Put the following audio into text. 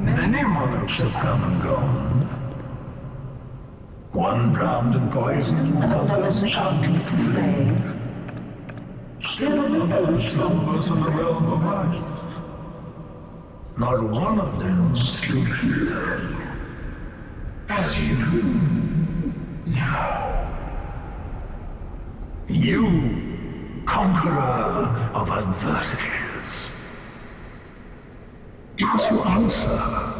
monarchs have come and gone. One drowned in poison, another succumbed to flame. Still another slumbers in the realm of ice. Not one of them stood here. As you do now. You, conqueror of adversities. Give us your answer.